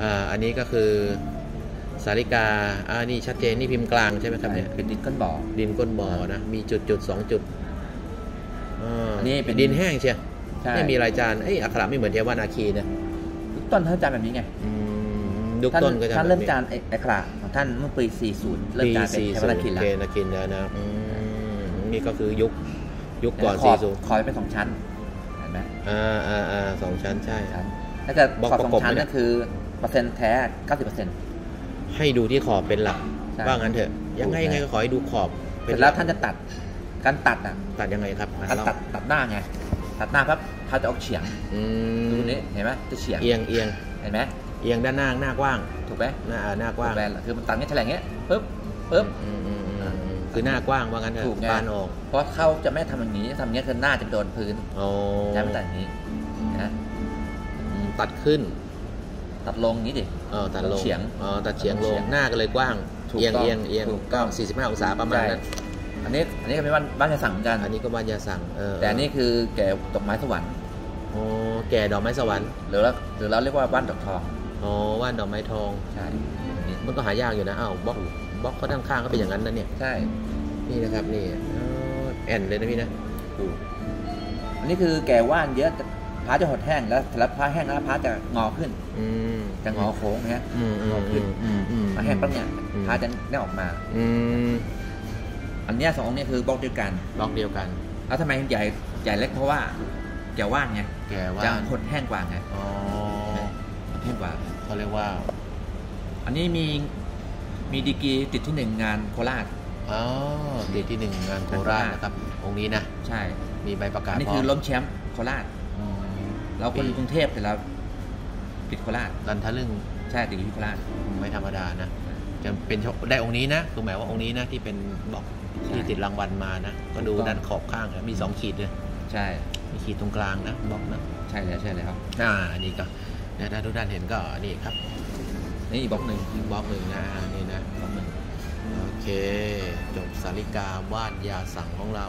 อ่าอันนี้ก็คือสาริกาอ่านี่ชัดเจนนี่พิมพ์กลางใช่ไหมครับเนี่ยเป็นดินก้นบ่อ ดินก้นบ่อนะ มีจุดจุดสองจุดอ่าอันนี้เป็นดินแห้งเชียวใช่ไม่มีรายจานเอ้ยอักขระไม่เหมือนเทวานาคีนะต้นท่านจานแบบนี้ไงอืมยุคท่านต้นก็จะท่านเริ่มแบบจานไอ้ไอ้ขระของท่านเมื่อปี 40 เริ่มปีจานเป็นสี่เทศูวนนาคินย์แล้วเทนาคินแล้วนะอืมนี่ก็คือยุคยุคก่อนขสี่อบศูนย์ขอบเป็นสองชั้นเห็นไหมอ่าอ่าอ่าสองชั้นใช่ชั้นถ้าเกิดบอกขอบสอประก บงชั้นไหมเนี่ก็ยคือเปอร์เซ็นต์แท้90%เให้ดูที่ขอบเป็นหลัก ใช่ ว่างั้นเถอะ ยังไงถูกยังไงไหมก็ขอให้ดูขอบสเป็ร็นจหแล้ลัวกท่านจะตัด การตัดอะ ตัดยังไงครับการเราตัดตัดหน้าไง ตัดหน้าปั๊บเขาจะออกเฉียงอืดูมนี้เห็นไหมจะเฉียง เอียงเอียงเห็นไหมเอียงด้านหน้าหน้ากว้าง ถูกไหมหน้าอ่าหน้ากว้างถูกไหมคือมันตัดเงี้ยแฉลงเงี้ยปึ๊บปึ๊บ อืมอืมอืมอืมคือหน้ากว้างว่างั้นเถถูอะกไง บานออกเพราะเขาจะไม่ทำอย่างนี้ทำอย่างนี้คือหน้าจะไปโดนพื้นโอ้จะไม่ตัดอย่างนี้นะอืมตัดขึ้น ตัดลงอย่างนี้ดิเออตัดลงเฉียงอ๋อตัดเฉียงลเฉีงยงหน้าก็เลยกว้างถูกเอียงต้องเอียงเอียงถูกต้ก็องสี่สิบห้าองศาประมาณนั้นใช่อันนี้อันนี้ก็เป็นบ้านบ้านจะสั่งเหมือนกันอันนี้ก็บ้านยาสั่งเออแต่อันนี้คือแก่ดอกไม้สวรรค์โอ้แก่ดอกไม้สวรรค์หรือเราหรือเราเรียกว่าบ้านดอกทองอ๋อว่านดอกไม้ทองใช่อันนี้มันก็หายากอยู่นะอ้าวบล็อกบล็อกเขาด้านข้างก็เป็นอย่างนั้นนะเนี่ยใช่นี่นะครับนี่อ๋อแอนเลยนะพี่นะดูอันนี้คือแก่ว่านเยอะ พระจะหดแห้งแล้วแล้วพระแห้งแล้วพระจะงอขึ้นอืมจะงอโค้งนะฮะอืมอืมอืมอืมอืมพระแห้งปั๊บเนี่ยอืมพระจะได้ออกมาอืมอันเนี้ยสององค์เนี่ยคือบล็อกเดียวกันบล็อกเดียวกัน แล้วทำไมใหญ่ใหญ่เล็กเพราะว่าแก่ว่านไงแก่ว่าจะหดแห้งกว่าไงอ๋อหดแห้งกว่าเขาเรียกว่า อันนี้มีมีดีกรีติดที่หนึ่งงานโคราชอ๋อเดทที่หนึ่งงานโคราชนะครับองค์นี้นะใช่มีใบประกาศอันนี้พร้คือมล้มแชมป์โคราช อืมเราคนกรุงเทพแต่เราติดโคราชดันทะลึ่งใช่ติดอยู่ที่โคราชไม่ธรรมดานะจะเป็นโชได้องค์นี้นะคือหมายว่าองค์นี้นะที่เป็นบล็อกที่ใช่ติดรางวัลมานะก็ดูถูกต้องด้านขอบข้างนะมีสองขีดเลยใช่มีขีดตรงกลางนะบล็อกนะใช่แล้วใช่แล้วอ่านี่ก็เนี่ยถ้าทุกท่านเห็นก็นี่ครับ นี่อีกบล็อกหนึ่งอีกบล็อกหนึ่งนะนี่นะบล็อกหนึ่งโอเค จบสาริกาวาดยาสั่งของเรา